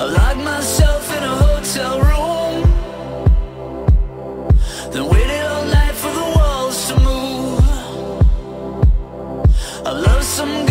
I locked myself in a hotel room. Then waited all night for the walls to move. I love some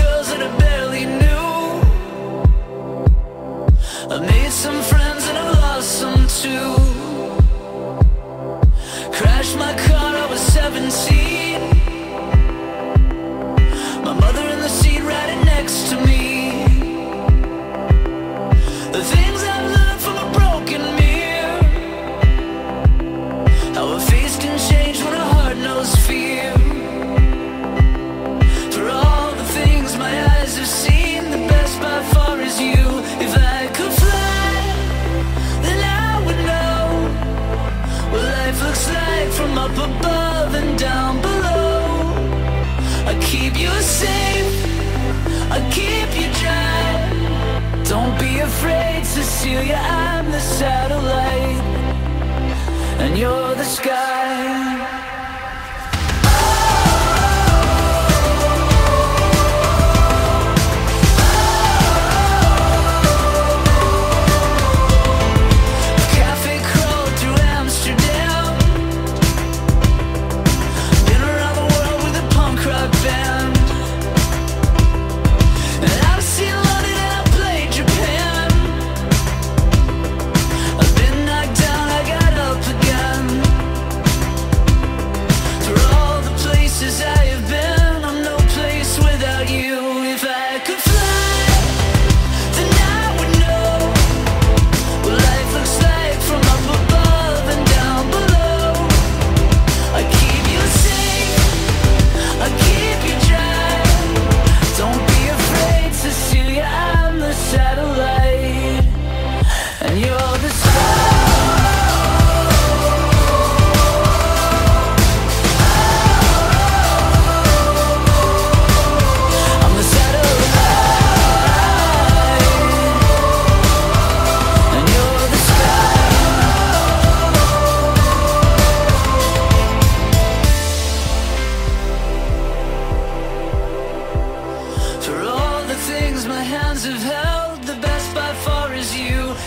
Cecilia, I'm the satellite, and you're the sky.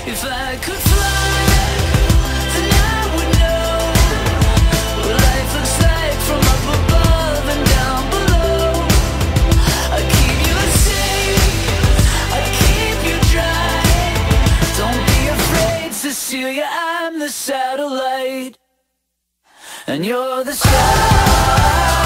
If I could fly, then I would know what life looks like from up above. Cecilia, I'm the satellite, and you're the star.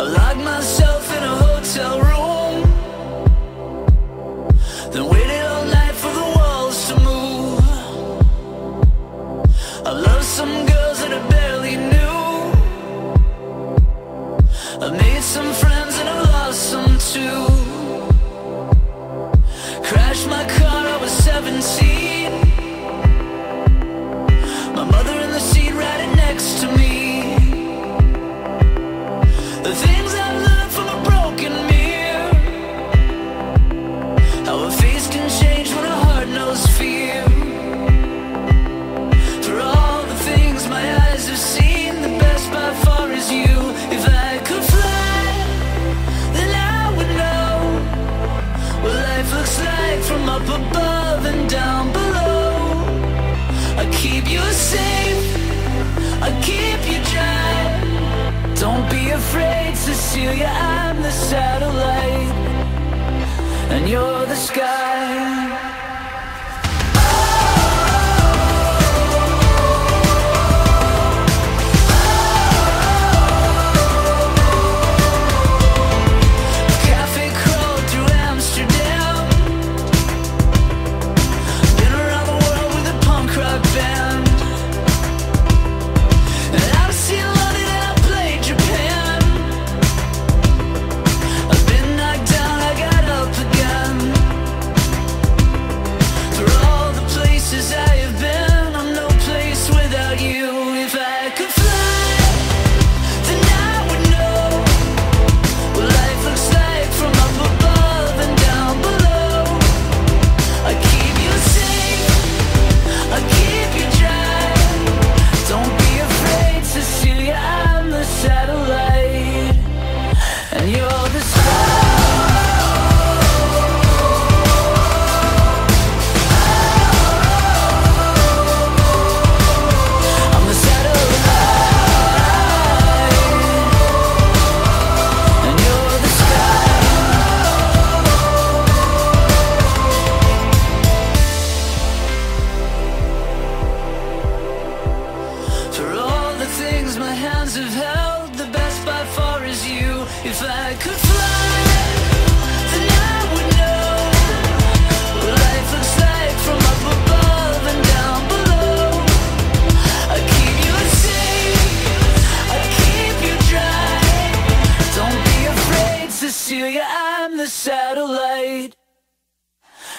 I locked myself in a hotel room. you, I'm the satellite, and you're the sky. satellite,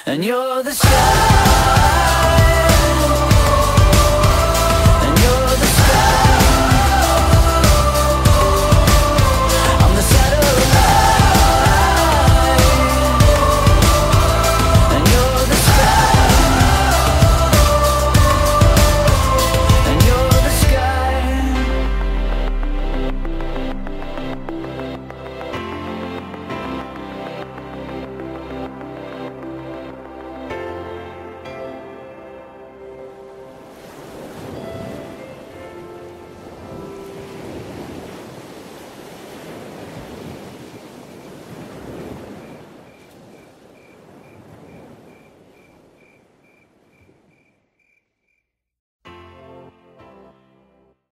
and you're the star.